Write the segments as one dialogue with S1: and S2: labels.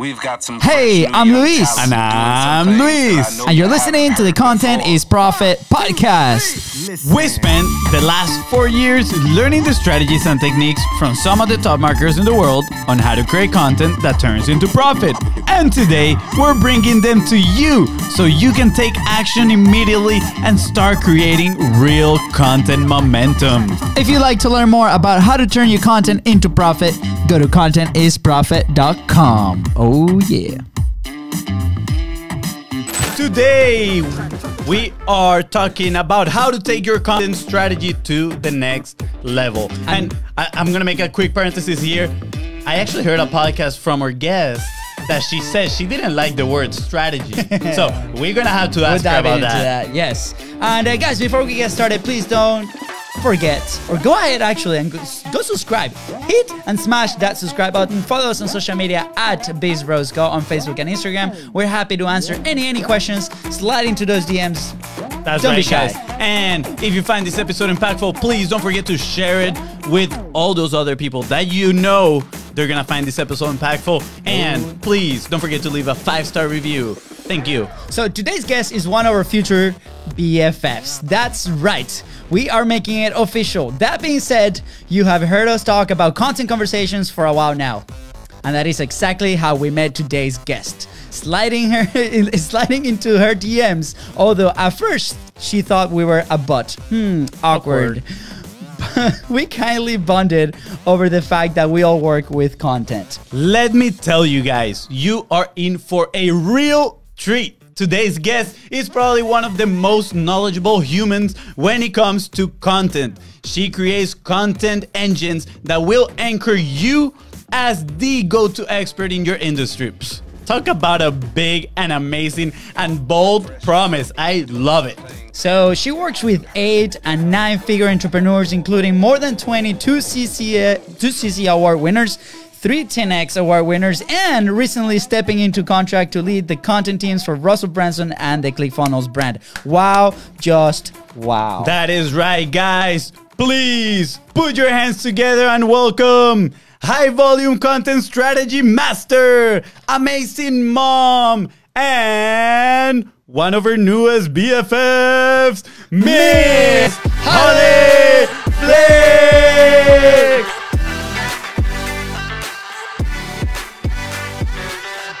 S1: We've got some.
S2: Hey, I'm Luis.
S3: And I'm Luis.
S1: that I know
S2: And you're listening to the Content
S1: before.
S2: is Profit podcast.
S3: We spent the last four years learning the strategies and techniques from some of the top marketers in the world on how to create content that turns into profit. And today, we're bringing them to you so you can take action immediately and start creating real content momentum.
S2: If you'd like to learn more about how to turn your content into profit, go to contentisprofit.com. Oh, yeah.
S3: Today, we are talking about how to take your content strategy to the next level. And I, I'm gonna make a quick parenthesis here. I actually heard a podcast from our guest that she said she didn't like the word strategy. so we're gonna have to
S2: We'll
S3: ask her about that.
S2: that. Yes. And uh, guys, before we get started, please don't forget or go ahead actually and go, go subscribe. Hit and smash that subscribe button. Follow us on social media at BizBrosCo on Facebook and Instagram. We're happy to answer any any questions. Slide into those DMs.
S3: That's
S2: Don't be shy.
S3: guys. And if you find this episode impactful, please don't forget to share it with all those other people that you know they're gonna find this episode impactful. And please don't forget to leave a five star review. Thank you.
S2: So today's guest is one of our future BFFs. That's right. We are making it official. That being said, you have heard us talk about content conversations for a while now. And that is exactly how we met today's guest. Sliding her sliding into her DMs, although at first she thought we were a butt. Hmm, awkward. we kindly bonded over the fact that we all work with content.
S3: Let me tell you guys, you are in for a real treat. Today's guest is probably one of the most knowledgeable humans when it comes to content. She creates content engines that will anchor you as the go to expert in your industry. Psst, Talk about a big and amazing and bold promise. I love it.
S2: So she works with eight and nine figure entrepreneurs, including more than 22 CC, two CC award winners, three 10X award winners, and recently stepping into contract to lead the content teams for Russell Brunson and the ClickFunnels brand. Wow, just wow.
S3: That is right, guys. Please put your hands together and welcome high volume content strategy master, amazing mom, and one of her newest BFFs, Miss Holly Blake.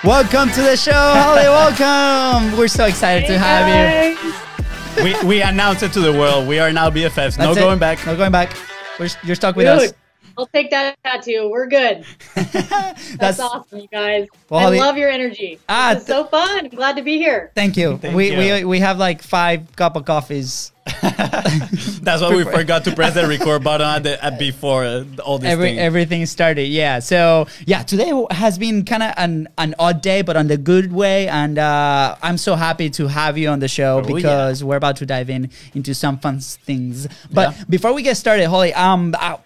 S2: Welcome to the show, Holly. Welcome. We're so excited to have you.
S3: we, we announced it to the world. We are now BFFs. no
S2: it.
S3: going back.
S2: No going back. We're, you're stuck with
S4: Dude,
S2: us.
S4: I'll take that tattoo. We're good.
S2: That's,
S4: That's, awesome, you guys.
S2: Well,
S4: I
S2: Holly-
S4: love your energy.
S2: Ah,
S4: this is so fun. I'm glad to be here.
S2: Thank you.
S3: Thank
S2: we,
S3: you.
S2: we we have like five cup of coffees.
S3: That's why we forgot to press the record button at the, at before uh, all this
S2: Every
S3: thing.
S2: everything started. Yeah. So yeah, today has been kind of an an odd day, but on the good way. And uh, I'm so happy to have you on the show
S3: Oh, yeah.
S2: because we're about to dive in into some fun things. But
S3: Yeah.
S2: before we get started, Holly, um. Uh,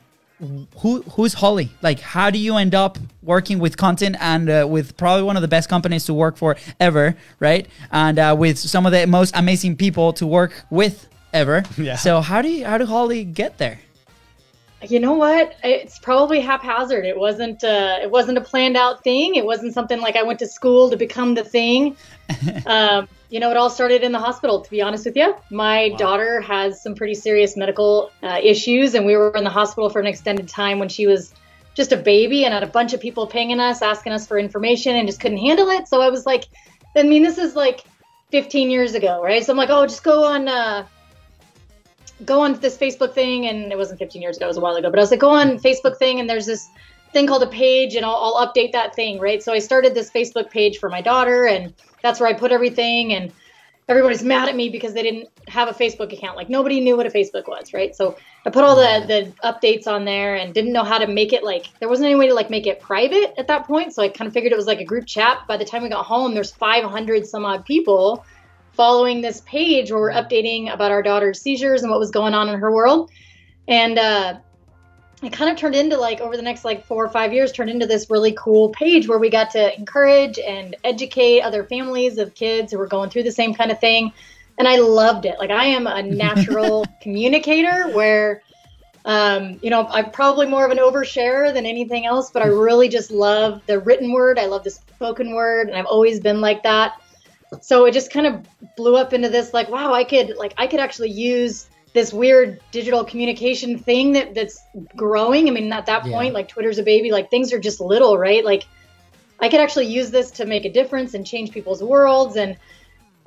S2: who who's Holly? Like, how do you end up working with content and uh, with probably one of the best companies to work for ever, right? And uh, with some of the most amazing people to work with ever.
S3: Yeah.
S2: So how do you how do Holly get there?
S4: You know what? It's probably haphazard. It wasn't. Uh, it wasn't a planned out thing. It wasn't something like I went to school to become the thing. um, you know, it all started in the hospital. To be honest with you, my daughter has some pretty serious medical uh, issues, and we were in the hospital for an extended time when she was just a baby, and had a bunch of people pinging us, asking us for information, and just couldn't handle it. So I was like, I mean, this is like 15 years ago, right? So I'm like, oh, just go on. Uh, go on this Facebook thing, and it wasn't 15 years ago, it was a while ago, but I was like, go on Facebook thing, and there's this thing called a page, and I'll, I'll update that thing, right? So I started this Facebook page for my daughter, and that's where I put everything, and everybody's mad at me because they didn't have a Facebook account. Like nobody knew what a Facebook was, right? So I put all the the updates on there and didn't know how to make it like there wasn't any way to like make it private at that point. So I kind of figured it was like a group chat. By the time we got home, there's 500 some odd people following this page where we're updating about our daughter's seizures and what was going on in her world. And uh, it kind of turned into like over the next like four or five years, turned into this really cool page where we got to encourage and educate other families of kids who were going through the same kind of thing. And I loved it. Like I am a natural communicator where Um, you know, I'm probably more of an oversharer than anything else, but I really just love the written word. I love the spoken word, and I've always been like that. So it just kind of blew up into this like, wow, I could like I could actually use this weird digital communication thing that that's growing. I mean, at that
S2: Yeah.
S4: point, like Twitter's a baby, like things are just little, right? Like I could actually use this to make a difference and change people's worlds and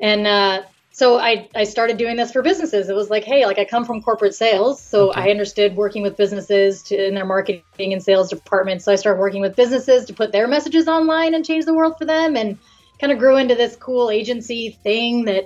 S4: and uh, so I, I started doing this for businesses. It was like, hey, like I come from corporate sales, so
S2: Okay.
S4: I understood working with businesses to, in their marketing and sales departments. So I started working with businesses to put their messages online and change the world for them, and kind of grew into this cool agency thing that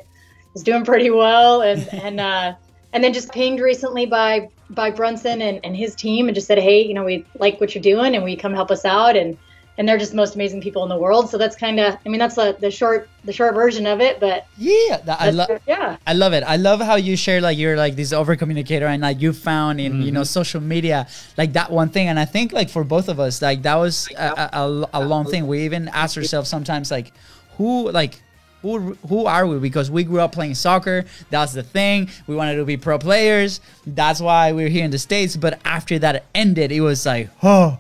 S4: is doing pretty well. And and uh, and then just pinged recently by by Brunson and, and his team, and just said, hey, you know, we like what you're doing, and we come help us out, and and they're just the most amazing people in the world. So that's kind of, I mean, that's the, the short the short version of it, but
S2: Yeah, that, I
S4: that's-
S2: love.
S4: yeah.
S2: I love it. I love how you share like you're like this over communicator and like you found in you
S3: Mm-hmm.
S2: know social media like that one thing. And I think like for both of us like that was a, a, a long thing. We even ask ourselves sometimes like who like who who are we? Because we grew up playing soccer. That's the thing. We wanted to be pro players. That's why we're here in the states. But after that ended, it was like oh,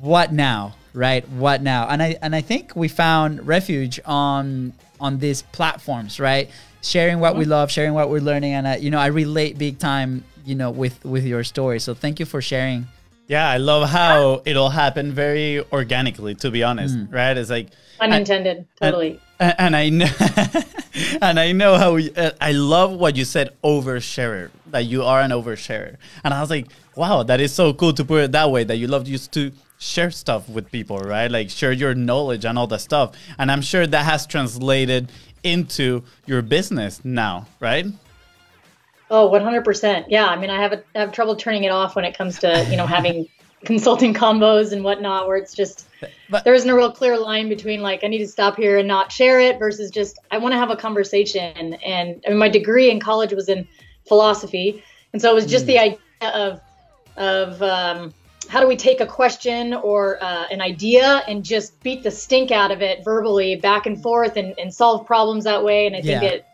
S2: what now? Right? What now? And I and I think we found refuge on on these platforms, right? Sharing what we love, sharing what we're learning, and uh, you know, I relate big time, you know, with with your story. So thank you for sharing.
S3: Yeah, I love how it all happened very organically. To be honest,
S2: Mm.
S3: right? It's like
S4: Unintended, totally.
S3: And, and I know, and I know how we, uh, I love what you said, oversharer. That you are an oversharer, and I was like, wow, that is so cool to put it that way. That you love just to share stuff with people, right? Like share your knowledge and all that stuff. And I'm sure that has translated into your business now, right?
S4: Oh, 100%. Yeah. I mean, I have, a, I have trouble turning it off when it comes to, you know, having consulting combos and whatnot, where it's just,
S2: But-
S4: there isn't a real clear line between like, I need to stop here and not share it versus just, I want to have a conversation. And I mean, my degree in college was in philosophy. And so it was just the idea of, of, um, how do we take a question or uh, an idea and just beat the stink out of it verbally back and forth and, and solve problems that way? And I think
S2: Yeah.
S4: it,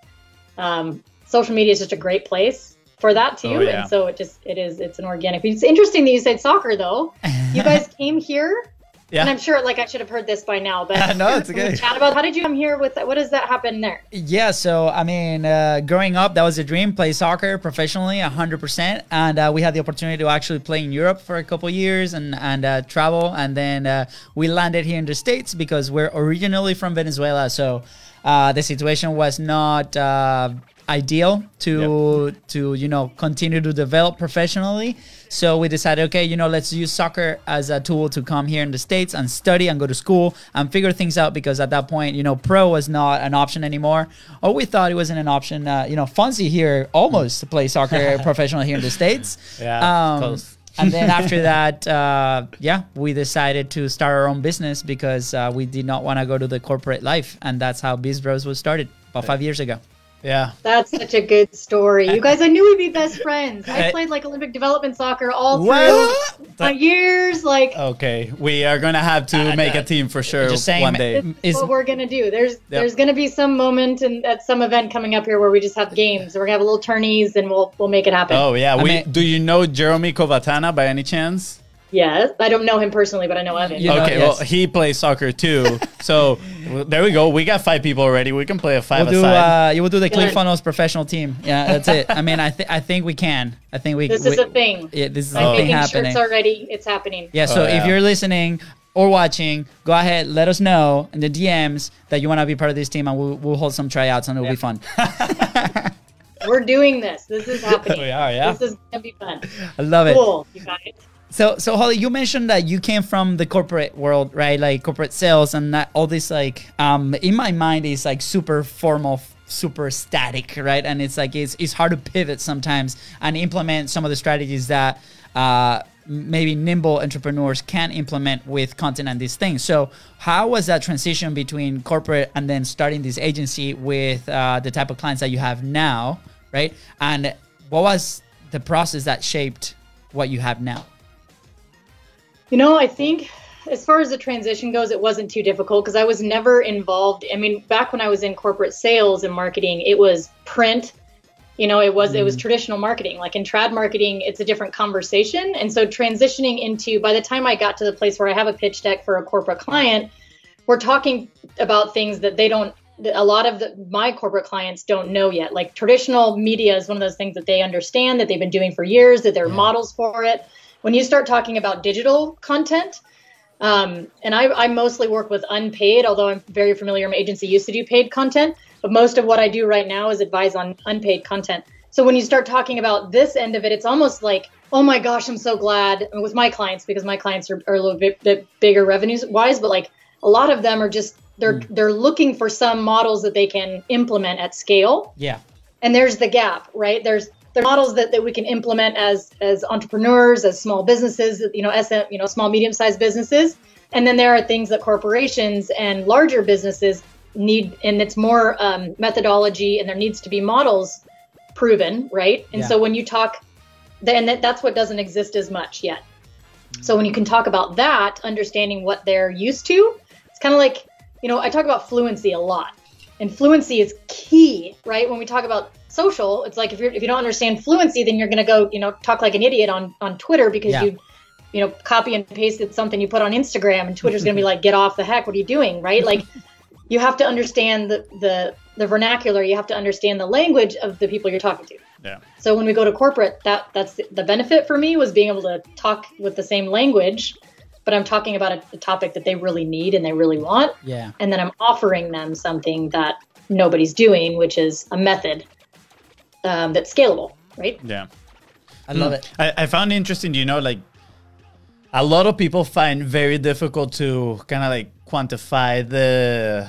S4: um, social media is just a great place for that too.
S3: Oh, yeah.
S4: And so it just it is it's an organic. It's interesting that you said soccer though. You guys came here,
S3: Yeah.
S4: and I'm sure like I should have heard this by now, but
S3: No, it's okay.
S4: Chat about how did you come here with what does that happen there?
S2: Yeah, so I mean, uh, growing up, that was a dream. Play soccer professionally, hundred percent, and uh, we had the opportunity to actually play in Europe for a couple years and and uh, travel, and then uh, we landed here in the states because we're originally from Venezuela. So uh, the situation was not uh, ideal to to you know continue to develop professionally. So we decided, okay, you know, let's use soccer as a tool to come here in the states and study and go to school and figure things out because at that point, you know, pro was not an option anymore. Or we thought it wasn't an option. Uh, you know, Fonzie here almost play soccer professional here in the states.
S3: Yeah,
S2: Um,
S3: close.
S2: and then after that, uh, yeah, we decided to start our own business because uh, we did not want to go to the corporate life, and that's how Biz Bros was started about five years ago.
S3: Yeah.
S4: That's such a good story. You guys, I knew we'd be best friends. I
S3: Uh,
S4: played like Olympic development soccer all
S3: What?
S4: through my years. Like
S3: Okay, we are gonna have to make a team for sure
S2: Just saying,
S3: one day.
S2: m- is
S4: what we're gonna do. There's there's gonna be some moment and at some event coming up here where we just have games. We're gonna have a little tourneys and we'll we'll make it happen.
S3: Oh yeah,
S2: I
S3: we,
S2: mean-
S3: do you know Jeremy Kovatana by any chance?
S4: Yes, I don't know him personally, but I know Evan.
S2: You know,
S3: okay,
S2: yes.
S3: well he plays soccer too. so well, there we go. We got five people already. We can play a 5
S2: We'll do. Uh, you will do the
S4: Done.
S2: ClickFunnels professional team. Yeah, that's it. I mean, I think I think we can. I think we.
S4: This
S2: we,
S4: is a thing.
S2: Yeah, this is
S4: I'm
S2: a thing
S4: making
S2: happening.
S4: shirts already. It's happening.
S2: Yeah, so
S3: Oh,
S2: if you're listening or watching, go ahead, let us know in the DMs that you want to be part of this team, and we'll, we'll hold some tryouts, and it'll be fun.
S4: We're doing this. This is happening.
S3: We are, yeah.
S4: This is gonna be fun.
S2: I love it.
S4: Cool, you guys.
S2: So, so Holly, you mentioned that you came from the corporate world, right? Like corporate sales, and that all this, like, um, in my mind, is like super formal, super static, right? And it's like it's it's hard to pivot sometimes and implement some of the strategies that uh, maybe nimble entrepreneurs can implement with content and these things. So, how was that transition between corporate and then starting this agency with uh, the type of clients that you have now, right? And what was the process that shaped what you have now?
S4: You know, I think as far as the transition goes, it wasn't too difficult because I was never involved. I mean, back when I was in corporate sales and marketing, it was print You know, it was it was mm-hmm. traditional marketing. Like in trad marketing, it's a different conversation. And so transitioning into by the time I got to the place where I have a pitch deck for a corporate client, we're talking about things that they don't a lot of the, my corporate clients don't know yet. Like traditional media is one of those things that they understand that they've been doing for years, that they're models for it. When you start talking about digital content, um, and I, I mostly work with unpaid, although I'm very familiar. My agency used to do paid content, but most of what I do right now is advise on unpaid content. So when you start talking about this end of it, it's almost like, oh my gosh, I'm so glad with my clients because my clients are, are a little bit, bit bigger revenues wise, but like a lot of them are just they're they're looking for some models that they can implement at scale.
S2: Yeah.
S4: And there's the gap, right? There's there are models that, that we can implement as as entrepreneurs, as small businesses, you know, SM, you know, small medium sized businesses. And then there are things that corporations and larger businesses need, and it's more um, methodology, and there needs to be models proven, right? And
S2: Yeah.
S4: so when you talk, then that, that's what doesn't exist as much yet. So when you can talk about that, understanding what they're used to, it's kind of like, you know, I talk about fluency a lot. And fluency is key, right? When we talk about social, it's like if you're if you don't understand fluency, then you're gonna go, you know, talk like an idiot on on Twitter because
S2: Yeah.
S4: you you know, copy and pasted something you put on Instagram and Twitter's gonna be like, get off the heck, what are you doing? Right? Like you have to understand the the the vernacular, you have to understand the language of the people you're talking to.
S3: Yeah.
S4: So when we go to corporate, that that's the, the benefit for me was being able to talk with the same language, but I'm talking about a, a topic that they really need and they really want,
S2: Yeah.
S4: and then I'm offering them something that nobody's doing, which is a method um, that's scalable, right?
S3: Yeah.
S2: I love it.
S3: I, I found it interesting, you know, like a lot of people find very difficult to kind of like quantify the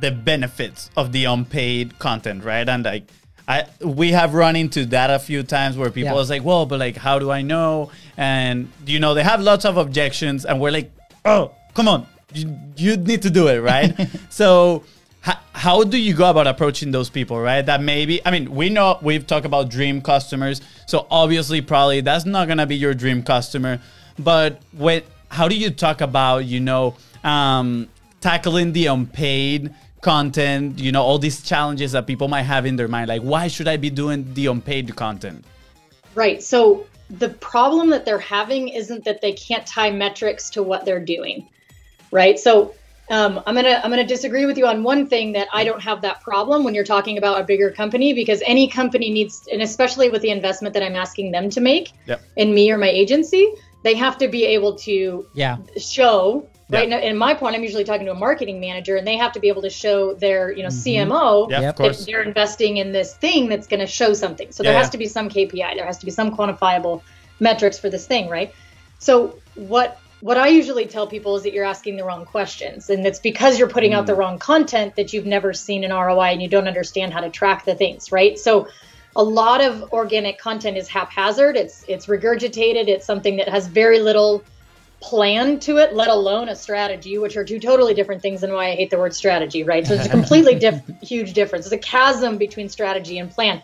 S3: the benefits of the unpaid content, right? And like I we have run into that a few times where people
S2: Yeah.
S3: is like, well, but like how do I know? And you know, they have lots of objections and we're like, oh, come on. You, you need to do it, right? so how, how do you go about approaching those people, right? That maybe, I mean, we know we've talked about dream customers. So obviously, probably that's not going to be your dream customer. But when, how do you talk about, you know, um, tackling the unpaid content, you know, all these challenges that people might have in their mind? Like, why should I be doing the unpaid content?
S4: Right. So the problem that they're having isn't that they can't tie metrics to what they're doing, right? So um, I'm gonna I'm gonna disagree with you on one thing that I don't have that problem when you're talking about a bigger company because any company needs, and especially with the investment that I'm asking them to make
S3: Yep.
S4: in me or my agency, they have to be able to
S2: Yeah.
S4: show right now in my point i'm usually talking to a marketing manager and they have to be able to show their you know cmo
S2: Yep.
S4: that they're investing in this thing that's going to show something so
S3: Yeah,
S4: there has
S3: yeah.
S4: to be some kpi there has to be some quantifiable metrics for this thing right so what what i usually tell people is that you're asking the wrong questions. And it's because you're putting out the mm. wrong content that you've never seen an roi and you don't understand how to track the things right? So a lot of organic content is haphazard. It's it's regurgitated. It's something that has very little plan to it let alone a strategy which are two totally different things and why i hate the word strategy right? So it's a completely diff- huge difference. It's a chasm between strategy and plan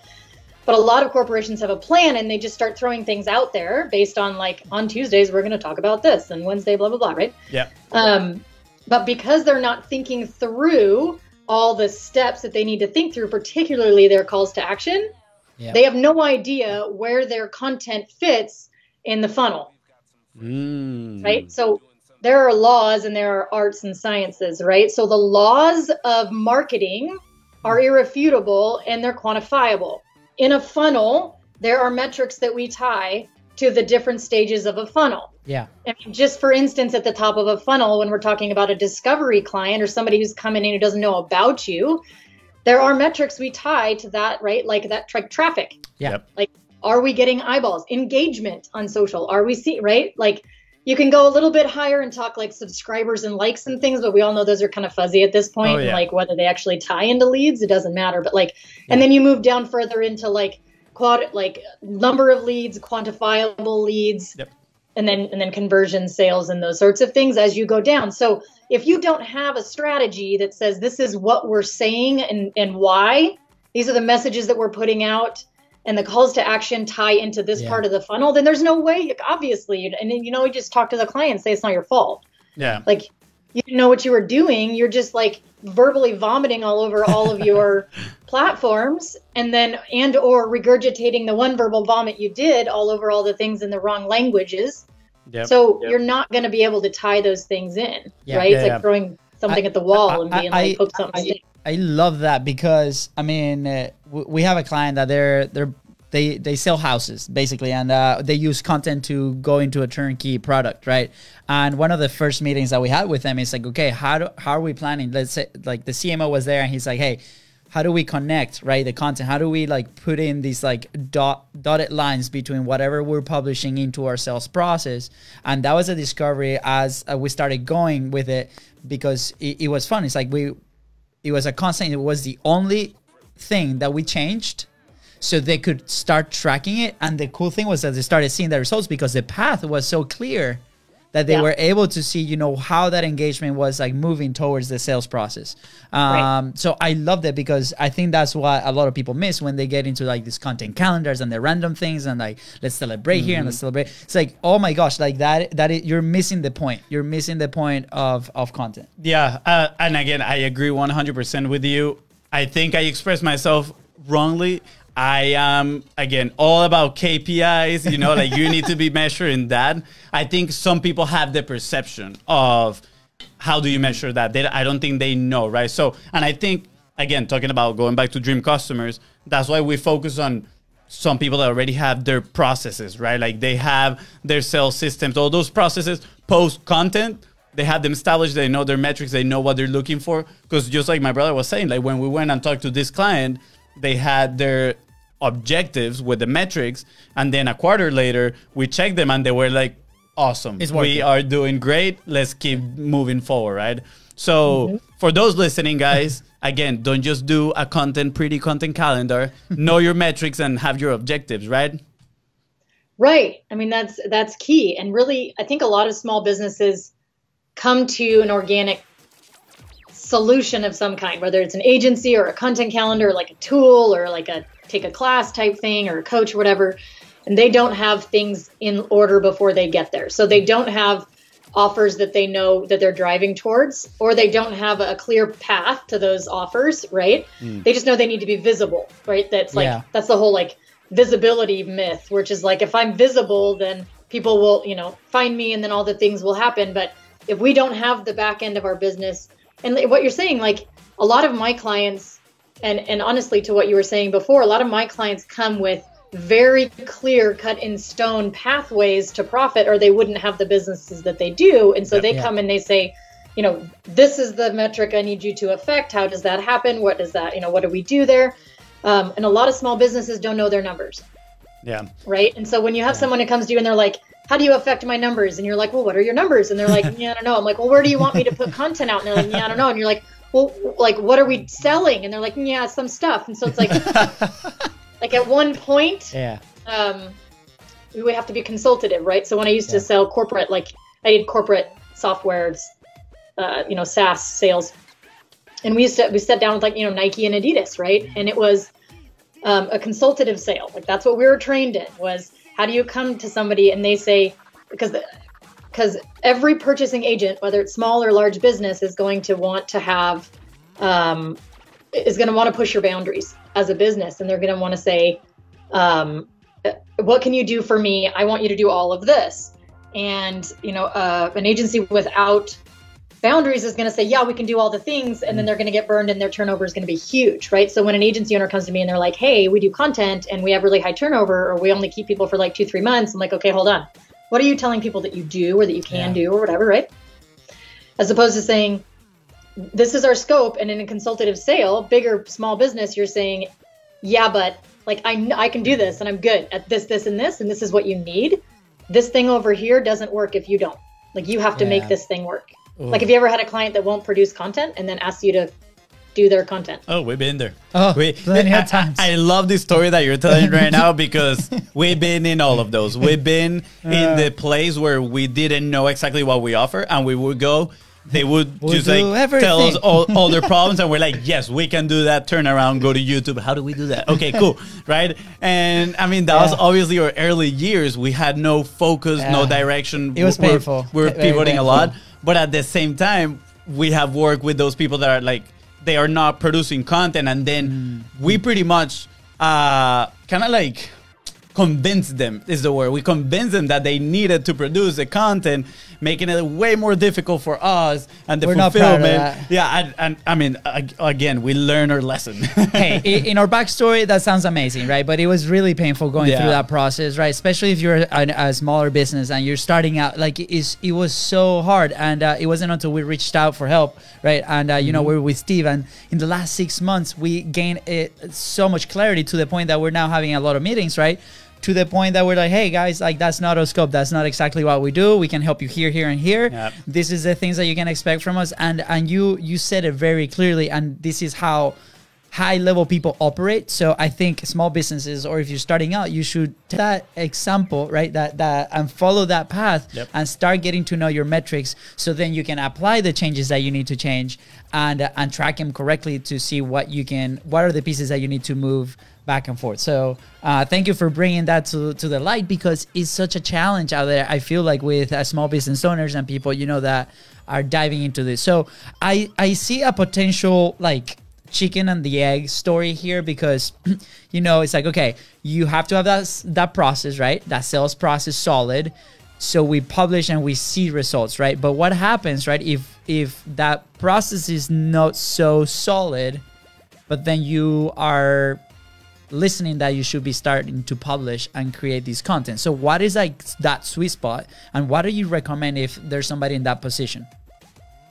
S4: but a lot of corporations have a plan and they just start throwing things out there based on like on tuesdays we're going to talk about this and wednesday blah blah blah right
S3: Yeah.
S4: um, but because they're not thinking through all the steps that they need to think through, particularly their calls to action,
S2: Yeah.
S4: they have no idea where their content fits in the funnel,
S3: Mm.
S4: right? So there are laws and there are arts and sciences, right? So the laws of marketing are irrefutable and they're quantifiable. In a funnel, there are metrics that we tie to the different stages of a funnel.
S2: Yeah.
S4: I mean, just for instance, at the top of a funnel, when we're talking about a discovery client or somebody who's coming in who doesn't know about you, there are metrics we tie to that, right? Like that tra- traffic.
S2: Yeah.
S4: Like, are we getting eyeballs? Engagement on social? Are we seeing, right? Like, you can go a little bit higher and talk like subscribers and likes and things, but we all know those are kind of fuzzy at this oh, point.
S3: Oh, yeah.
S4: like whether they actually tie into leads, it doesn't matter. But like, and then you move down further into like quad, like number of leads, quantifiable leads,
S3: Yep.
S4: and then and then conversion sales and those sorts of things as you go down so if you don't have a strategy that says this is what we're saying and and why these are the messages that we're putting out and the calls to action tie into this
S2: Yeah.
S4: part of the funnel then there's no way obviously and then, you know we just talk to the client and say it's not your fault
S3: Yeah.
S4: like you didn't know what you were doing. You're just like verbally vomiting all over all of your platforms and then and or regurgitating the one verbal vomit you did all over all the things in the wrong languages.
S3: Yep.
S4: So
S3: Yep.
S4: you're not going to be able to tie those things in,
S2: Yeah.
S4: right?
S3: Yeah,
S4: it's like
S3: yeah.
S4: throwing something
S2: I-
S4: at the wall
S2: I-
S4: and being
S2: I-
S4: like, hope
S2: I-
S4: something.
S2: I love that because I mean uh, we have a client that they're they're they they sell houses basically and uh, they use content to go into a turnkey product right and one of the first meetings that we had with them is like okay how do, how are we planning let's say like the CMO was there and he's like hey how do we connect right the content how do we like put in these like dot dotted lines between whatever we're publishing into our sales process and that was a discovery as uh, we started going with it because it, it was fun it's like we it was a constant. It was the only thing that we changed so they could start tracking it. And the cool thing was that they started seeing the results because the path was so clear that they
S4: Yeah.
S2: were able to see, you know, how that engagement was like moving towards the sales process. Um,
S4: Right.
S2: So I love that because I think that's what a lot of people miss when they get into like these content calendars and the random things and like let's celebrate here and let's celebrate. It's like oh my gosh, like that that is, you're missing the point. You're missing the point of of content.
S3: Yeah, uh, and again, I agree 100% with you. I think I expressed myself wrongly. I am again all about KPIs. You know, like you need to be measuring that. I think some people have the perception of how do you measure that. They, I don't think they know, right? So, and I think again, talking about going back to dream customers, that's why we focus on some people that already have their processes, right? Like they have their sales systems, all those processes post content. They have them established. They know their metrics. They know what they're looking for. Because just like my brother was saying, like when we went and talked to this client, they had their objectives with the metrics, and then a quarter later, we checked them, and they were like, "Awesome,
S2: It's
S3: we are doing great. Let's keep moving forward." Right. So mm-hmm. for those listening, guys, again, don't just do a content, pretty content calendar. know your metrics and have your objectives. Right.
S4: Right. I mean, that's that's key. And really, I think a lot of small businesses come to an organic solution of some kind, whether it's an agency or a content calendar, like a tool or like a take a class type thing or a coach or whatever. And they don't have things in order before they get there. So they don't have offers that they know that they're driving towards, or they don't have a clear path to those offers, right? Hmm. They just know they need to be visible, right? That's like,
S2: Yeah.
S4: that's the whole like visibility myth, which is like, if I'm visible, then people will, you know, find me and then all the things will happen. But if we don't have the back end of our business, and what you're saying, like a lot of my clients, and, and honestly, to what you were saying before, a lot of my clients come with very clear, cut in stone pathways to profit, or they wouldn't have the businesses that they do. And so they
S2: Yeah.
S4: come and they say, you know, this is the metric I need you to affect. How does that happen? What does that, you know, what do we do there? Um, and a lot of small businesses don't know their numbers
S3: Yeah.
S4: right? And so when you have someone who comes to you and they're like, "How do you affect my numbers?" and you're like, "Well, what are your numbers?" and they're like, "Yeah, I don't know." I'm like, "Well, where do you want me to put content out?" and they're like, "Yeah, I don't know." And you're like, "Well, like, what are we selling?" and they're like, "Yeah, some stuff." And so it's like, like at one point,
S2: Yeah.
S4: um, we would have to be consultative, right? So when I used
S2: Yeah.
S4: to sell corporate, like I did corporate softwares, uh, you know, SaaS sales, and we used to we sat down with like you know Nike and Adidas, right? And it was um, a consultative sale. Like that's what we were trained in. Was how do you come to somebody and they say because because every purchasing agent, whether it's small or large business, is going to want to have um, is going to want to push your boundaries as a business, and they're going to want to say, um, "What can you do for me? I want you to do all of this." And you know, uh, an agency without boundaries is going to say, "Yeah, we can do all the things," and then mm. they're going to get burned, and their turnover is going to be huge, right? So when an agency owner comes to me and they're like, "Hey, we do content, and we have really high turnover, or we only keep people for like two, three months," I'm like, "Okay, hold on. What are you telling people that you do or that you can
S2: Yeah.
S4: do or whatever, right?" As opposed to saying, this is our scope and in a consultative sale bigger small business you're saying yeah but like I, I can do this and i'm good at this this and this and this is what you need this thing over here doesn't work if you don't like you have to
S2: Yeah.
S4: make this thing work like have you ever had a client that won't produce content and then asks you to do their content
S3: Oh, we've been there.
S2: Oh,
S3: we,
S2: plenty of
S3: I-
S2: times.
S3: I, I love the story that you're telling right now because we've been in all of those. We've been in uh. the place where we didn't know exactly what we offer, and we would go. They would
S2: We'll
S3: just like tell us all, all their problems, and we're like, "Yes, we can do that." Turn around, go to YouTube. How do we do that? Okay, cool, right? And I mean, that was obviously our early years. We had no focus, no direction.
S2: It was
S3: We were-
S2: painful.
S3: We were pivoting a lot, but at the same time, we have worked with those people that are like they are not producing content, and then we pretty much uh, kind of like convince them is the word. We convince them that they needed to produce the content, making it way more difficult for us and the
S2: We're not proud of
S3: fulfillment. Yeah, and, and I mean, again, we learn our lesson.
S2: hey, in our backstory, that sounds amazing, right? But it was really painful going
S3: Yeah.
S2: through that process, right? Especially if you're a, a smaller business and you're starting out. Like, it, is, it was so hard. And uh, it wasn't until we reached out for help, right? And, uh, you know, we were with Steve. And in the last six months, we gained it, so much clarity to the point that we're now having a lot of meetings, right? To the point that we're like, hey guys, like that's not our scope. That's not exactly what we do. We can help you here, here, and here
S3: Yep.
S2: this is the things that you can expect from us and and you you said it very clearly and this is how high level people operate so i think small businesses or if you're starting out you should take that example right that that and follow that path
S3: Yep.
S2: and start getting to know your metrics so then you can apply the changes that you need to change and uh, and track them correctly to see what you can what are the pieces that you need to move back and forth. So uh, thank you for bringing that to, to the light because it's such a challenge out there i feel like with uh, small business owners and people you know that are diving into this. So i i see a potential like chicken and the egg story here because you know it's like okay you have to have that that process right? That sales process solid. So we publish and we see results right? But what happens right if if that process is not so solid but then you are listening that you should be starting to publish and create this content so what is like that sweet spot and what do you recommend if there's somebody in that position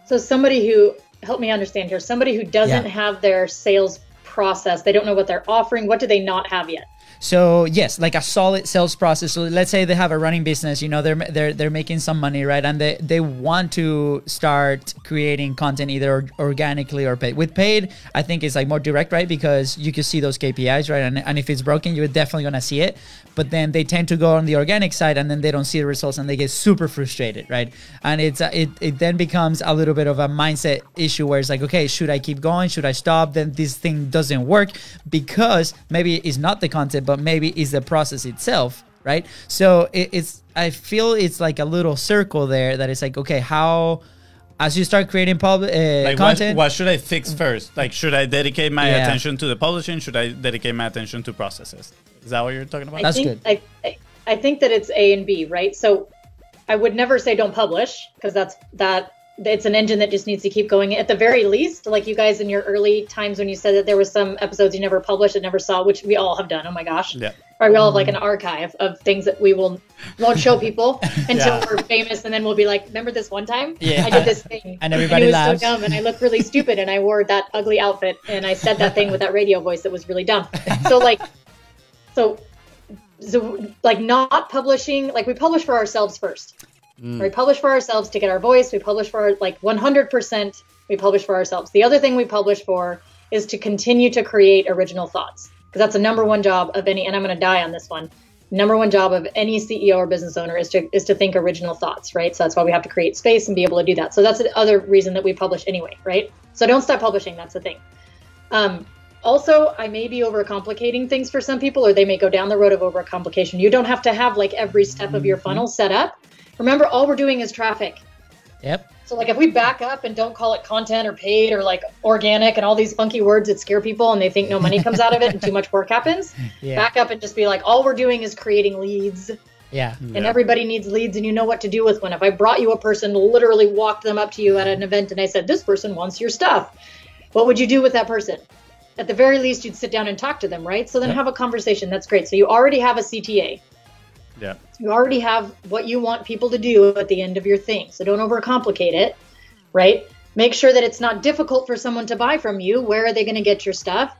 S4: So somebody who help me understand here, somebody who doesn't
S2: Yeah.
S4: have their sales process, they don't know what they're offering. What do they not have yet?
S2: So yes, like a solid sales process. So let's say they have a running business, you know, they're they're they're making some money, right? And they they want to start creating content either organically or paid. With paid, I think it's like more direct, right? Because you can see those KPIs, right? And, and if it's broken, you're definitely gonna see it. But then they tend to go on the organic side, and then they don't see the results, and they get super frustrated, right? And it's it it then becomes a little bit of a mindset issue where it's like, okay, should I keep going? Should I stop? Then this thing doesn't work because maybe it's not the content, but maybe it's the process itself, right? So it, it's I feel it's like a little circle there that it's like, okay, how as you start creating public uh,
S3: like, what,
S2: content,
S3: what should I fix first? Like, should I dedicate my
S2: Yeah.
S3: attention to the publishing? Should I dedicate my attention to processes? Is that what you're talking about?
S4: I
S2: That's
S4: think,
S2: good.
S4: I, I, I think that it's A and B, right? So I would never say don't publish because that's that it's an engine that just needs to keep going. At the very least, like you guys in your early times when you said that there was some episodes you never published and never saw, which we all have done. Oh my gosh.
S3: Yeah.
S4: Right, we all have like an archive of things that we will won't show people until
S3: Yeah.
S4: we're famous, and then we'll be like, "Remember this one time?
S2: Yeah.
S4: I did this thing,
S2: And everybody and
S4: it was
S2: laughs.
S4: so dumb, and I looked really stupid, and I wore that ugly outfit, and I said that thing with that radio voice that was really dumb." So like, so so like not publishing like we publish for ourselves first we publish for ourselves to get our voice. We publish for our, like 100% we publish for ourselves. The other thing we publish for is to continue to create original thoughts because that's the number one job of any and i'm going to die on this one. Number one job of any ceo or business owner is to is to think original thoughts right? So that's why we have to create space and be able to do that. So that's the other reason that we publish anyway right? So don't stop publishing that's the thing. Um, also, I may be overcomplicating things for some people, or they may go down the road of overcomplication. You don't have to have like every step of your funnel set up. Remember, all we're doing is traffic.
S2: yep,
S4: So, like, if we back up and don't call it content or paid or like organic and all these funky words that scare people and they think no money comes out of it and too much work happens,
S2: yeah,
S4: back up and just be like, all we're doing is creating leads
S2: yeah, mm-hmm.
S4: and
S3: Yeah.
S4: everybody needs leads and you know what to do with one. If I brought you a person, literally walked them up to you at an event and I said, This person wants your stuff, what would you do with that person? At the very least, you'd sit down and talk to them, right? So then
S2: Yep.
S4: have a conversation. That's great. So you already have a CTA.
S3: Yeah.
S4: You already have what you want people to do at the end of your thing. So don't overcomplicate it, right? Make sure that it's not difficult for someone to buy from you. Where are they going to get your stuff?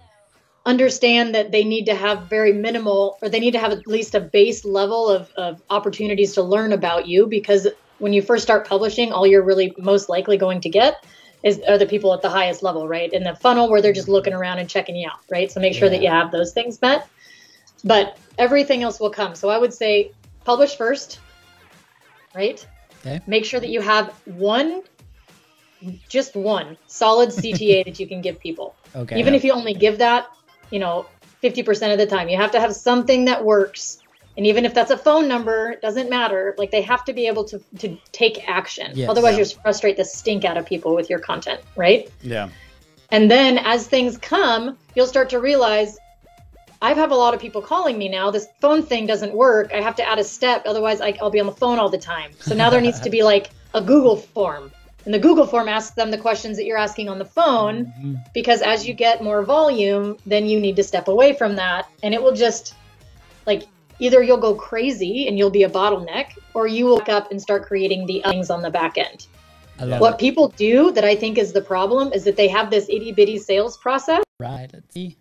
S4: Understand that they need to have very minimal, or they need to have at least a base level of, of opportunities to learn about you because when you first start publishing, all you're really most likely going to get is are the people at the highest level, right? In the funnel where they're just looking around and checking you out, right? So make sure that you have those things met. But everything else will come. So I would say publish first, right?
S2: Okay.
S4: Make sure that you have one, just one solid CTA that you can give people.
S2: okay,
S4: Even if you only give that, you know, 50% of the time, you have to have something that works And even if that's a phone number, it doesn't matter. Like they have to be able to to take action.
S2: Yes.
S4: Otherwise,
S3: Yeah.
S4: you just frustrate the stink out of people with your content, right?
S3: Yeah.
S4: And then as things come, you'll start to realize I have a lot of people calling me now. This phone thing doesn't work. I have to add a step. Otherwise, I, I'll be on the phone all the time. So now there needs to be like a Google form. And the Google form asks them the questions that you're asking on the phone because as you get more volume, then you need to step away from that. And it will just like either you'll go crazy and you'll be a bottleneck or you will look up and start creating the things on the back end. What people do that I think is the problem is that they have this itty bitty sales process.
S2: Right. Let's see.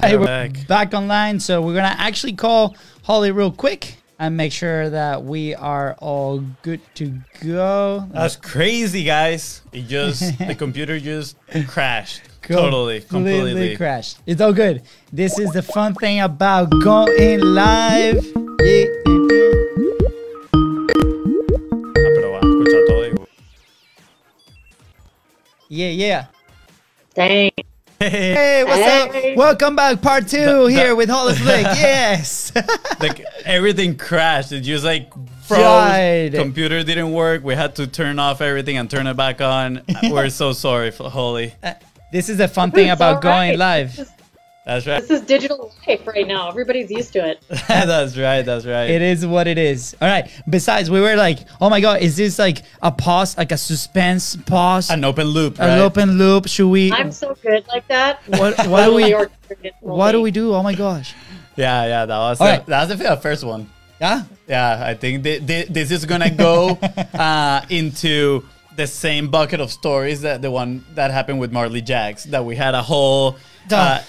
S2: Hey, we're
S3: back.
S2: back online. So we're gonna actually call Holly real quick and make sure that we are all good to go.
S3: That's crazy, guys. It just the computer just crashed. totally, completely.
S2: crashed. It's all good. This is the fun thing about going live. Yeah, yeah, yeah.
S3: Ah, pero van a escuchar todo igual.
S2: Yeah, yeah.
S4: Dang.
S2: Hey, what's
S4: Hey.
S2: up? Welcome back, part two
S3: The- the-
S2: here with Hollis Blake. yes.
S3: like everything crashed. It just like froze.
S2: Died.
S3: Computer didn't work. We had to turn off everything and turn it back on. We're so sorry, for Holly.
S2: Uh, this is the fun thing about
S4: all
S2: going
S4: right.
S2: live.
S4: This is,
S3: That's right.
S4: this is digital life right now. Everybody's used to it.
S3: that's right. That's right.
S2: It is what it is. All right. Besides, we were like, oh my god, is this like a pause, like a suspense pause,
S3: An open loop.
S2: an
S3: Right?
S2: open loop? Should we?
S4: I'm so good like that.
S2: What? What do we?
S4: Totally orchestrated for
S2: What do we do? Oh my gosh.
S3: Yeah, yeah. That was
S2: All
S3: the,
S2: right.
S3: that was the first one.
S2: Yeah.
S3: Yeah, I think thi- thi- this is gonna go uh, into the same bucket of stories that the one that happened with Marley Jaxx. That we had a whole uh,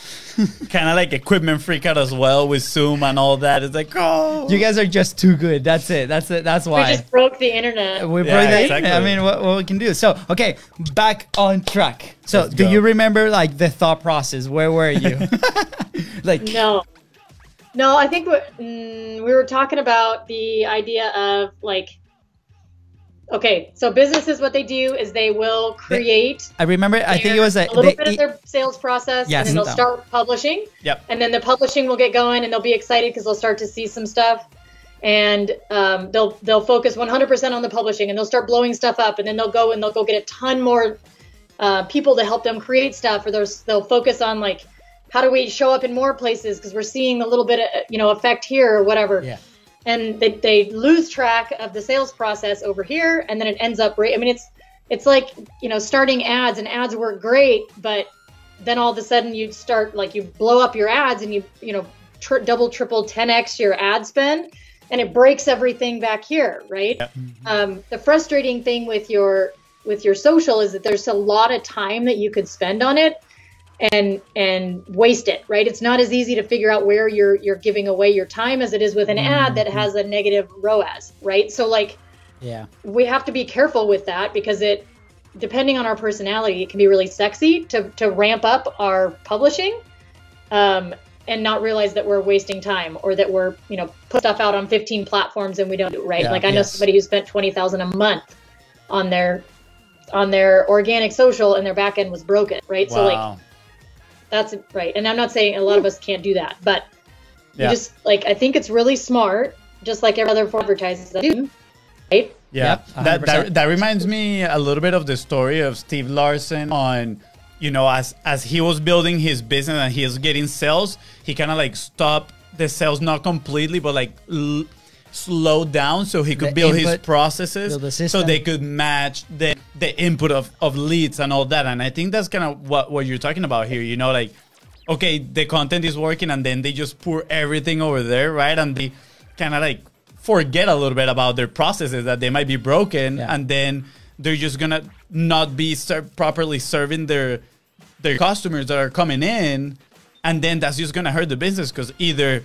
S3: kind of like equipment freak out as well with Zoom and all that. It's like, oh,
S2: You guys are just too good. That's it. That's it. That's why We
S4: just broke the internet.
S2: We
S3: Yeah,
S2: broke the
S3: exactly.
S2: internet. I mean, what, what we can do? So, okay, back on track. So,
S3: Let's
S2: do
S3: go.
S2: you remember like the thought process? Where were you? like,
S4: No. No, I think we mm, we were talking about the idea of like, okay, so businesses, what they do is they will create
S2: I remember. I think it was a,
S4: a little
S2: they-
S4: bit of their sales process,
S2: Yes.
S4: and then they'll start publishing.
S3: Yep.
S4: And then the publishing will get going, and they'll be excited because they'll start to see some stuff, and um, they'll they'll focus 100% on the publishing, and they'll start blowing stuff up, and then they'll go and they'll go get a ton more uh, people to help them create stuff, or they'll they'll focus on like how do we show up in more places because we're seeing a little bit of you know effect here or whatever
S2: Yeah.
S4: And they, they lose track of the sales process over here and then it ends up right i mean it's it's like you know starting ads and ads work great but then all of a sudden you start like you blow up your ads and you you know tr- double triple 10x your ad spend and it breaks everything back here right? Um, the frustrating thing with your with your social is that there's a lot of time that you could spend on it and and waste it right? It's not as easy to figure out where you're you're giving away your time as it is with an ad that has a negative ROAS right? So like
S2: yeah.
S4: we have to be careful with that because it depending on our personality it can be really sexy to to ramp up our publishing um and not realize that we're wasting time or that we're you know put stuff out on 15 platforms and we don't do it right?
S2: Yeah,
S4: like i know somebody who spent 20000 a month on their on their organic social and their back end was broken right? So like
S3: wow.
S4: That's right. And I'm not saying a lot of us can't do that, but
S3: Yeah.
S4: you just like I think it's really smart, just like every other form of advertising do, right?
S3: Yeah,
S2: Yep,
S3: that, that that reminds me a little bit of the story of Steve Larsen on, you know, as as he was building his business and he was getting sales, he kind of like stopped the sales not completely, but like l- slowed down so he could
S2: The
S3: build his processes
S2: build the
S3: so they could match the the input of of leads and all that. And I think that's kind of what what you're talking about here. You know, like okay, the content is working, and then they just pour everything over there, right? And they kind of like forget a little bit about their processes that they might be broken,
S2: Yeah.
S3: and then they're just gonna not be ser- properly serving their their customers that are coming in, and then that's just gonna hurt the business because either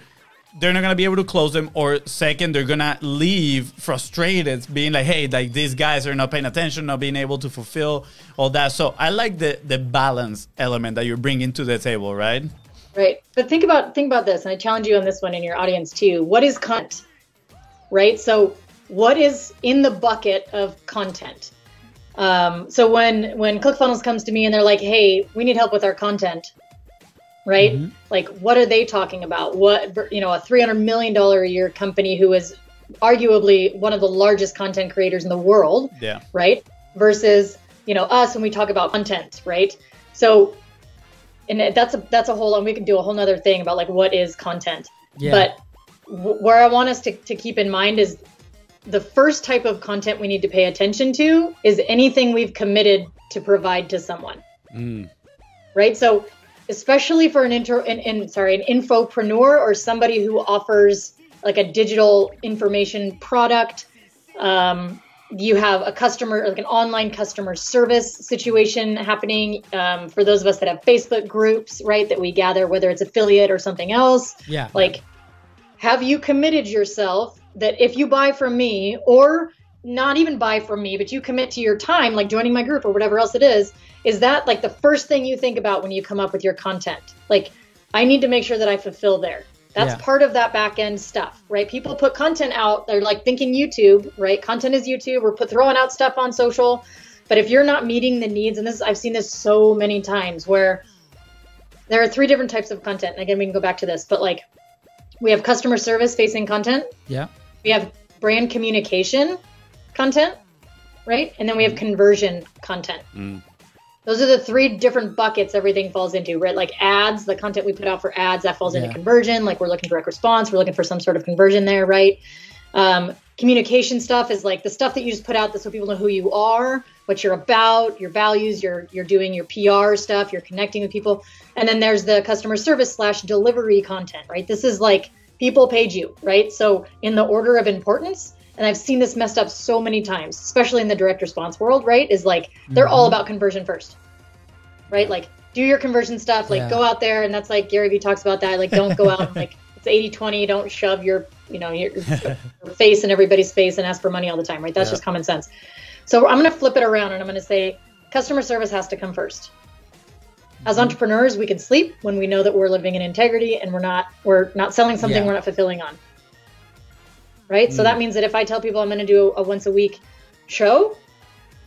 S3: they're not gonna be able to close them, or second, they're gonna leave frustrated, being like, "Hey, like these guys are not paying attention, not being able to fulfill all that." So I like the the balance element that you're bringing to the table, right?
S4: Right. But think about think about this, and I challenge you on this one in your audience too. What is content? Right. So what is in the bucket of content? Um, so when when ClickFunnels comes to me and they're like, "Hey, we need help with our content," right? Like, what are they talking about? What, you know, a $300 million a year company who is arguably one of the largest content creators in the world,
S3: Yeah.
S4: right? Versus, you know, us when we talk about content, right? So, and that's a that's a whole, and we can do a whole nother thing about like what is content.
S2: Yeah.
S4: But w- where I want us to, to keep in mind is the first type of content we need to pay attention to is anything we've committed to provide to someone,
S3: Mm.
S4: right? So, especially for an intro, in, in sorry, an infopreneur or somebody who offers like a digital information product. Um, you have a customer, like an online customer service situation happening um, for those of us that have Facebook groups, right? That we gather, whether it's affiliate or something else
S2: yeah.
S4: like have you committed yourself that if you buy from me or not even buy from me but you commit to your time like joining my group or whatever else it is is that like the first thing you think about when you come up with your content? Like i need to make sure that i fulfill there. That's
S2: Yeah.
S4: part of that back end stuff right? People put content out. They're like thinking youtube right? Content is youtube. We're put throwing out stuff on social. But if you're not meeting the needs and this i've seen this so many times where there are three different types of content. And again we can go back to this but like we have customer service facing content.
S2: Yeah.
S4: we have brand communication content right? And then we have conversion content.
S3: Mm.
S4: Those are the three different buckets everything falls into right? Like ads the content we put out for ads that falls
S2: Yeah.
S4: into conversion. Like we're looking direct response. We're looking for some sort of conversion there right? Um, communication stuff is like the stuff that you just put out that so people know who you are what you're about your values you're you're doing your pr stuff you're connecting with people. And then there's the customer service slash delivery content right? This is like people paid you right? So in the order of importance and i've seen this messed up so many times especially in the direct response world right is like they're all about conversion first right like do your conversion stuff like
S2: Yeah.
S4: go out there and that's like gary vee talks about that like don't go out and like it's 80 20 don't shove your you know your, your face in everybody's face and ask for money all the time right that's
S3: Yeah.
S4: just common sense so i'm going to flip it around and i'm going to say customer service has to come first as
S2: Mm-hmm.
S4: entrepreneurs we can sleep when we know that we're living in integrity and we're not we're not selling something
S2: Yeah.
S4: we're not fulfilling on right? So that means that if i tell people i'm going to do a once a week show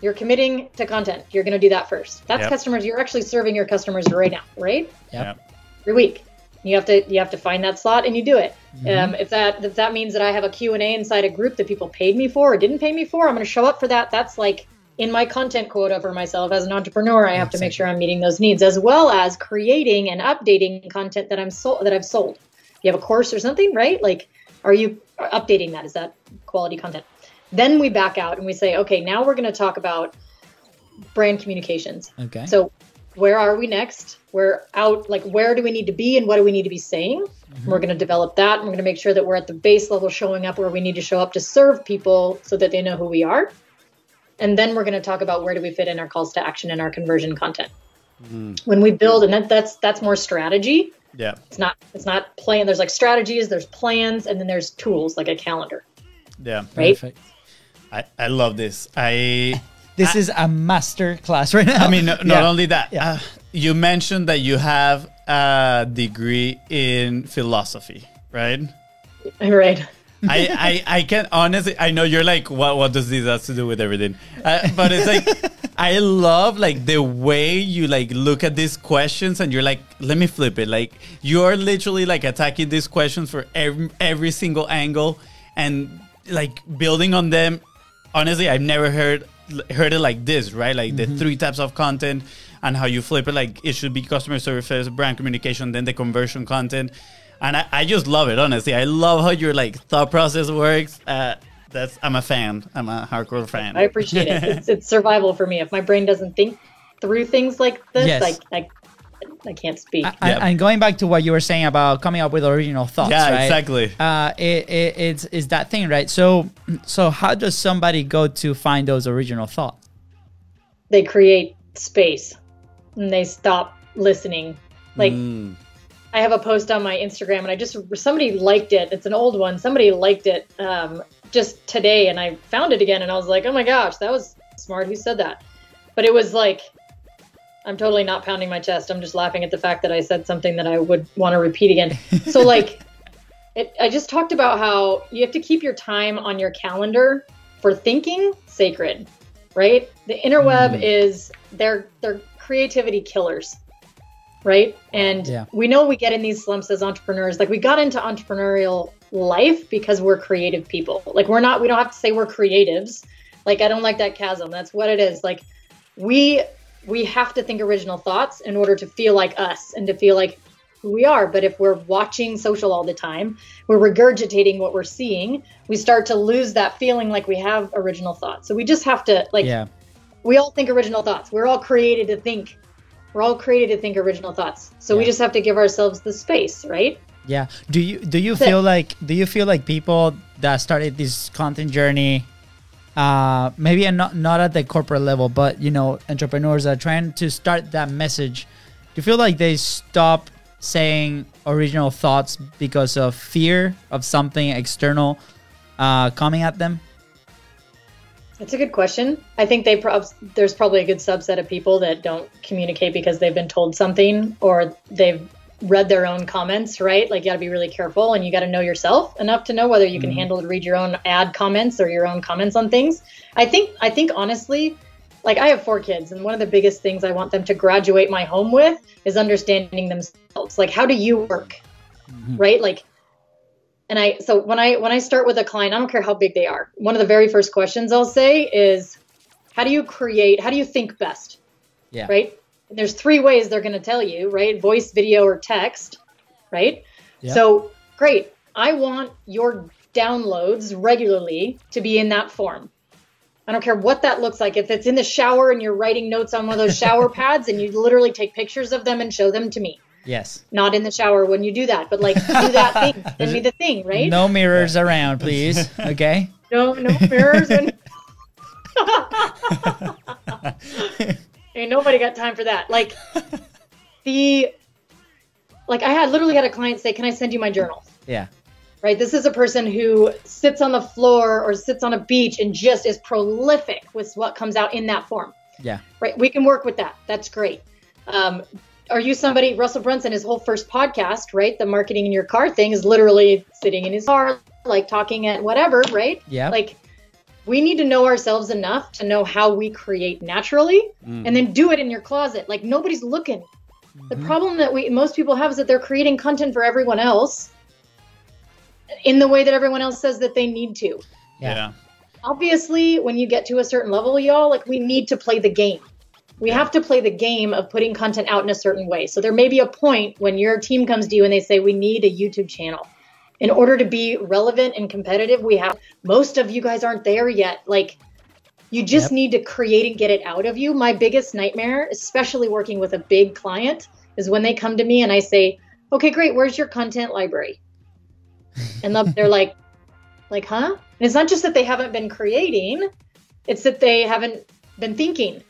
S4: you're committing to content. You're going to do that first. That's
S3: Yep.
S4: customers you're actually serving your customers right now right?
S2: Yeah.
S4: every week. You have to you have to find that slot and you do it. Um, if that if that means that i have a q&a inside a group that people paid me for or didn't pay me for i'm going to show up for that. That's like in my content quota for myself as an entrepreneur. I have to make sure i'm meeting those needs as well as creating and updating content that i'm sold that i've sold. You have a course or something right? Like are you updating that is that quality content then we back out and we say okay now we're going to talk about brand communications
S2: Okay.
S4: so where are we next? We're out like where do we need to be and what do we need to be saying? Mm-hmm. We're going to develop that and we're going to make sure that we're at the base level showing up where we need to show up to serve people so that they know who we are. And then we're going to talk about where do we fit in our calls to action and our conversion content. Mm. When we build and that, that's that's more strategy.
S3: Yeah.
S4: It's not it's not plan there's like strategies, there's plans and then there's tools like a calendar.
S3: Yeah.
S4: right?
S2: Perfect.
S3: I, I love this. I
S2: This is a master class right now.
S3: I mean, no, not
S2: Yeah.
S3: only that,
S2: Yeah.
S3: uh, you mentioned that you have a degree in philosophy, right?
S4: Right.
S3: I, I, I can honestly, I know you're like, what, what does this have to do with everything? Uh, but it's like, I love like the way you like look at these questions and you're like, let me flip it. Like you're literally like attacking these questions for every, every single angle and like building on them. Honestly, I've never heard heard it like this, right? Like the three types of content and how you flip it. Like it should be customer service, brand communication, then the conversion content. And I, I just love it, honestly. I love how your like thought process works. Uh, that's I'm a fan. I'm a hardcore fan.
S4: I appreciate it. It's, it's survival for me. If my brain doesn't think through things like this,
S2: Yes.
S4: like I, I can't speak.
S2: And-
S3: Yeah.
S2: And going back to what you were saying about coming up with original thoughts,
S3: Yeah,
S2: right?
S3: exactly.
S2: Uh, it, it, it's, it's that thing, right? So, so how does somebody go to find those original thoughts?
S4: they create space and they stop listening. Like
S3: Mm.
S4: I have a post on my Instagram and I just somebody liked it. It's an old one. Somebody liked it um, just today and I found it again and I was like, oh my gosh, that was smart. Who said that? But it was like I'm totally not pounding my chest. I'm just laughing at the fact that I said something that I would want to repeat again. So like it, I just talked about how you have to keep your time on your calendar for thinking sacred, right? The interweb is they're they're creativity killers. Right? And
S2: Yeah.
S4: we know we get in these slumps as entrepreneurs. Like we got into entrepreneurial life because we're creative people. Like we're not we don't have to say we're creatives. Like I don't like that chasm. That's what it is. Like we we have to think original thoughts in order to feel like us and to feel like who we are. But if we're watching social all the time, we're regurgitating what we're seeing, we start to lose that feeling like we have original thoughts. So we just have to like
S2: Yeah.
S4: we all think original thoughts. We're all created to think. We're all created to think original thoughts. So we just have to give ourselves the space, right?
S2: Yeah. Do you do you
S4: That's it.
S2: feel like do you feel like people that started this content journey, uh, maybe not not at the corporate level, but you know, entrepreneurs are trying to start that message. Do you feel like they stop saying original thoughts because of fear of something external uh, coming at them?
S4: That's a good question. I think they prob- there's probably a good subset of people that don't communicate because they've been told something or they've read their own comments, right? Like you got to be really careful and you got to know yourself enough to know whether you can mm-hmm. handle to read your own ad comments or your own comments on things. I think I think honestly, like I have four kids and one of the biggest things I want them to graduate my home with is understanding themselves. Like how do you work? Mm-hmm. Right? Like and I so when I when I start with a client, I don't care how big they are. One of the very first questions I'll say is how do you create, how do you think best?
S2: Yeah.
S4: Right? And there's three ways they're going to tell you, right? Voice, video or text, right?
S2: Yeah.
S4: So, great. I want your downloads regularly to be in that form. I don't care what that looks like. If it's in the shower and you're writing notes on one of those shower pads and you literally take pictures of them and show them to me.
S2: Yes.
S4: Not in the shower when you do that, but like do that thing. Send me the thing, right?
S2: No mirrors around, please. Okay.
S4: No, no mirrors. And... Ain't nobody got time for that. Like the, like I had literally had a client say, "Can I send you my journal?"
S2: Yeah.
S4: Right. This is a person who sits on the floor or sits on a beach and just is prolific with what comes out in that form.
S2: Yeah.
S4: Right. We can work with that. That's great. Um, are you somebody, Russell Brunson, his whole first podcast, right? The marketing in your car thing is literally sitting in his car, like talking at whatever, right?
S2: Yeah.
S4: Like we need to know ourselves enough to know how we create naturally mm. and then do it in your closet. Like nobody's looking. The mm-hmm. problem that we most people have is that they're creating content for everyone else in the way that everyone else says that they need to.
S2: Yeah.
S3: yeah.
S4: Obviously, when you get to a certain level, y'all, like we need to play the game. We have to play the game of putting content out in a certain way. So there may be a point when your team comes to you and they say, We need a YouTube channel. In order to be relevant and competitive, we have most of you guys aren't there yet. Like, you just
S2: Yep.
S4: need to create and get it out of you. My biggest nightmare, especially working with a big client, is when they come to me and I say, Okay, great, where's your content library? And they're like, like, huh? And it's not just that they haven't been creating, it's that they haven't been thinking.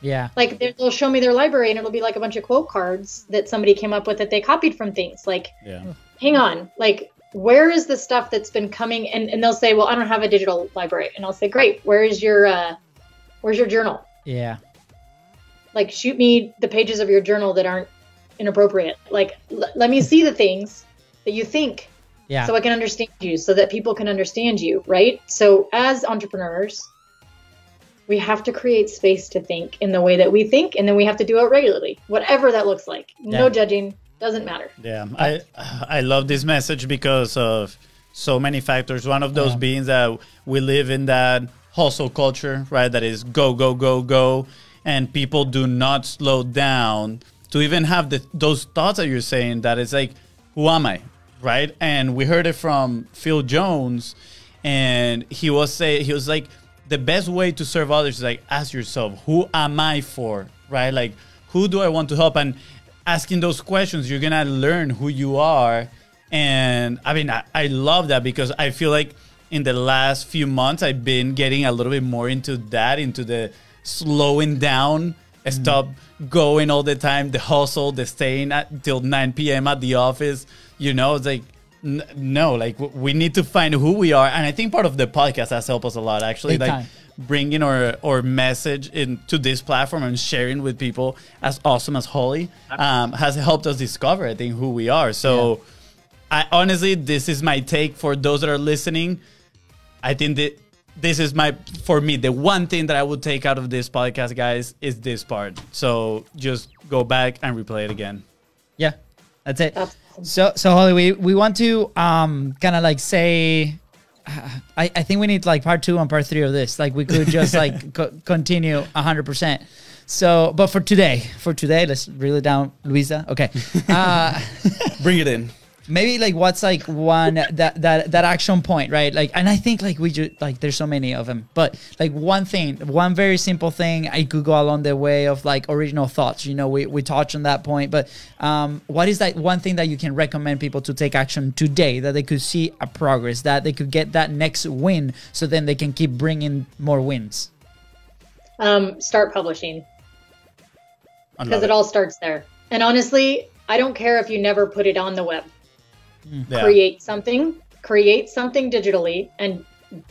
S2: Yeah.
S4: Like they- they'll show me their library and it'll be like a bunch of quote cards that somebody came up with that they copied from things. Like,
S3: Yeah.
S4: hang on, like where is the stuff that's been coming? And, and they'll say, well, I don't have a digital library. And I'll say, great, where is your, uh, where's your journal?
S2: Yeah.
S4: Like shoot me the pages of your journal that aren't inappropriate. Like l- let me see the things that you think
S2: Yeah.
S4: so I can understand you, so that people can understand you, right? So as entrepreneurs, we have to create space to think in the way that we think, and then we have to do it regularly, whatever that looks like. No judging, doesn't matter.
S3: Yeah, I I love this message because of so many factors. One of those
S2: Yeah.
S3: being that we live in that hustle culture, right? That is go go go go, and people do not slow down to even have the those thoughts that you're saying. That is like, who am I, right? And we heard it from Phil Jones, and he was say he was like the best way to serve others is like ask yourself who am i for right? Like who do i want to help? And asking those questions you're gonna learn who you are. And i mean i, I love that because i feel like in the last few months i've been getting a little bit more into that into the slowing down mm-hmm. stop going all the time the hustle the staying at till 9 p.m at the office. You know it's like n- no like w- we need to find who we are and i think part of the podcast has helped us a lot actually
S2: Big
S3: like
S2: time.
S3: bringing our our message into this platform and sharing with people as awesome as Holly um, has helped us discover, I think, who we are. So, I honestly, this is my take for those that are listening. I think that this is my for me the one thing that I would take out of this podcast, guys, is this part. So just go back and replay it again.
S2: Yeah, that's it.
S4: That's awesome.
S2: So, so Holly, we, we want to um kind of like say, I, I think we need like part two and part three of this. Like we could just like co- continue hundred percent. So, but for today, for today, let's reel it down, Luisa. Okay, uh,
S3: Bring it in.
S2: Maybe like what's like one that that that action point, right? Like, and I think like we just like there's so many of them, but like one thing, one very simple thing, I could go along the way of like original thoughts. You know, we we touched on that point, but um, what is that one thing that you can recommend people to take action today that they could see a progress, that they could get that next win, so then they can keep bringing more wins.
S4: Um, start publishing
S3: I love
S4: because it all starts there. And honestly, I don't care if you never put it on the web. Mm.
S3: Yeah.
S4: Create something, create something digitally and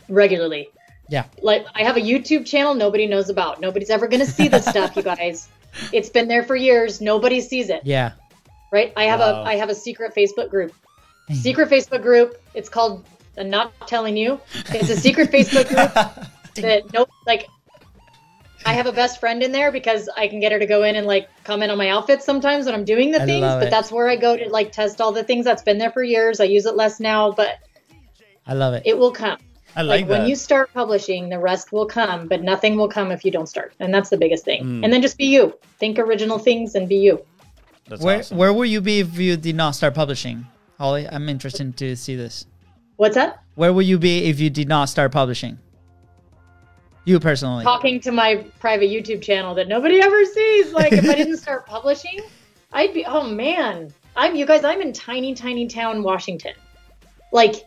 S4: regularly.
S2: Yeah,
S4: Like I have a YouTube channel nobody knows about. Nobody's ever going to see this stuff, you guys. It's been there for years. Nobody sees it.
S2: yeah,
S4: right? I have
S3: Wow.
S4: a I have a secret Facebook group. Mm. Secret Facebook group. It's called I'm not telling you. It's a secret Facebook group that no like I have a best friend in there because I can get her to go in and like comment on my outfits sometimes when I'm doing the
S2: I
S4: things, but
S2: it.
S4: that's where I go to like test all the things that's been there for years. I use it less now, but
S2: I love it.
S4: it will come.
S3: I like,
S4: Like,
S3: that.
S4: when you start publishing, the rest will come, but nothing will come if you don't start. And that's the biggest thing.
S3: Mm.
S4: And then just be you. Think original things and be you.
S3: That's
S2: Where
S3: awesome.
S2: where would you be if you did not start publishing, Holly? I'm interested to see this.
S4: What's that?
S2: Where would you be if you did not start publishing? You personally.
S4: talking to my private YouTube channel that nobody ever sees. Like if I didn't start publishing, I'd be oh man. I'm you guys, I'm in tiny, tiny town Washington. Like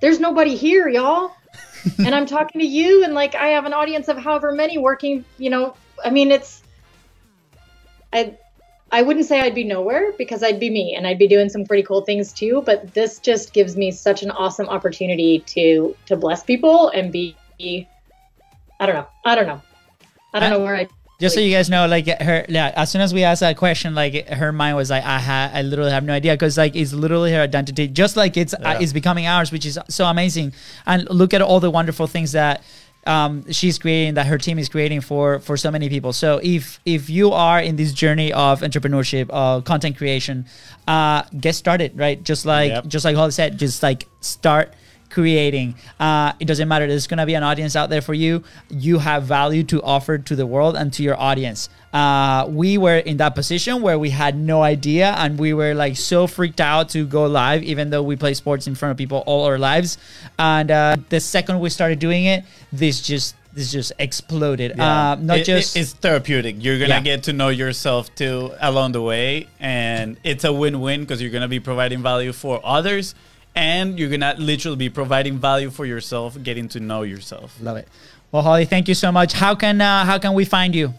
S4: there's nobody here, y'all. and I'm talking to you and like I have an audience of however many working, you know, I mean it's I I wouldn't say I'd be nowhere because I'd be me and I'd be doing some pretty cool things too, but this just gives me such an awesome opportunity to to bless people and be I don't know. I don't know. I don't
S2: I-
S4: know where I
S2: Just so you guys know, like her, yeah. As soon as we asked that question, like her mind was like, I ha- I literally have no idea because like it's literally her identity, just like it's uh,
S3: Yeah.
S2: it's becoming ours, which is so amazing. And look at all the wonderful things that um, she's creating, that her team is creating for for so many people. So if if you are in this journey of entrepreneurship, uh, content creation, uh, get started, right? Just like
S3: Yep.
S2: just like Holly said, just like start creating. Uh, it doesn't matter. There's gonna be an audience out there for you. You have value to offer to the world and to your audience. Uh, we were in that position where we had no idea and we were like so freaked out to go live, even though we play sports in front of people all our lives. And uh, the second we started doing it, this just this just exploded.
S3: Yeah.
S2: Uh, not
S3: It-
S2: just
S3: it- it's therapeutic. You're gonna
S2: Yeah.
S3: get to know yourself too along the way, and it's a win-win because you're gonna be providing value for others, and you're gonna literally be providing value for yourself, getting to know yourself.
S2: love it. Well, Holly, thank you so much. How can uh, how can we find you?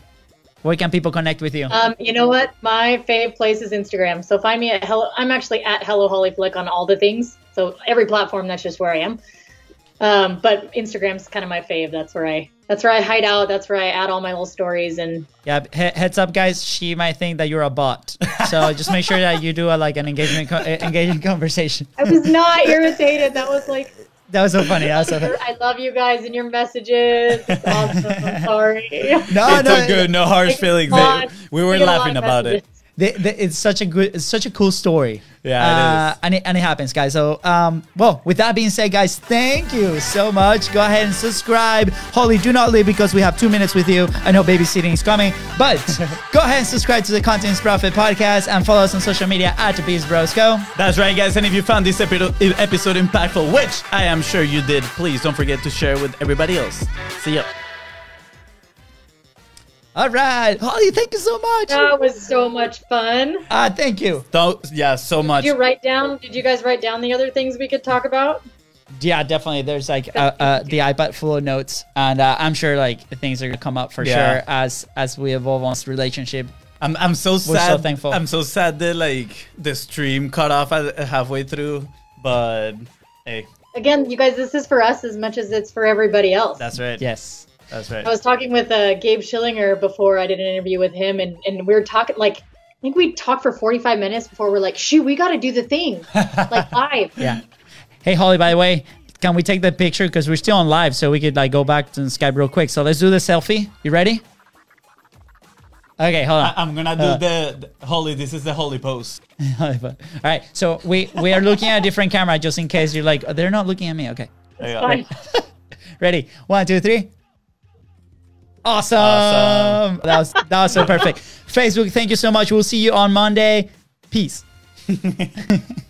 S2: Where can people connect with you?
S4: Um, you know what? My fave place is Instagram. So find me at hello. I'm actually at Hello Holly Flick on all the things. So every platform, that's just where I am. Um, but Instagram's kind of my fave. That's where I that's where I hide out. That's where I add all my little stories and
S2: Yeah, he- heads up, guys. She might think that you're a bot, so just make sure that you do a, like an engagement, co- engaging conversation.
S4: I was not irritated. That was like
S2: That was so funny. That was so funny.
S4: I love you guys and your messages. It's awesome. I'm sorry.
S2: No,
S3: it's
S2: no,
S3: good. No harsh feelings.
S4: come.
S3: We were
S4: I get a lot
S3: laughing
S4: of
S3: about it.
S4: Messages.
S2: they- they- it's such a good, it's such a cool story.
S3: Yeah,
S2: uh,
S3: is.
S2: and it and it happens, guys. So, um, well, with that being said, guys, thank you so much. Go ahead and subscribe. Holly, do not leave because we have two minutes with you. I know babysitting is coming, but go ahead and subscribe to the Contents Profit podcast and follow us on social media at BizBrosCo.
S3: That's right, guys. And if you found this epi- episode impactful, which I am sure you did, please don't forget to share with everybody else. See ya.
S2: All right, Holly, thank you so much.
S4: That was so much fun.
S2: Ah, thank you.
S3: Don't, yeah, so much.
S4: Did you write down? Did you guys write down the other things we could talk about?
S2: Yeah, definitely. There's like uh, uh, the iPad full of notes, and uh, I'm sure like things are gonna come up for
S3: Yeah.
S2: sure as as we evolve on this relationship.
S3: I'm, I'm so
S2: so
S3: sad.
S2: thankful.
S3: I'm so sad that like the stream cut off at, halfway through, but hey,
S4: Again, you guys, this is for us as much as it's for everybody else.
S3: that's right.
S2: Yes.
S3: That's right.
S4: I was talking with uh, Gabe Schillinger before I did an interview with him, and, and we were talking like I think we talked for 45 minutes before we're like, shoot, we got to do the thing, like live.
S2: yeah. Hey, Holly. By the way, can we take the picture because we're still on live, so we could like go back to Skype real quick. So let's do the selfie. You ready? Okay, hold on.
S3: I, am gonna do
S2: uh,
S3: the, the holy. This is the holy pose.
S2: All right. So we we are looking at a different camera just in case you're like oh, they're not looking at me. Okay. Ready. One, two, three. Awesome.
S3: awesome.
S2: That was that was so perfect. Facebook, thank you so much. We'll see you on Monday. Peace.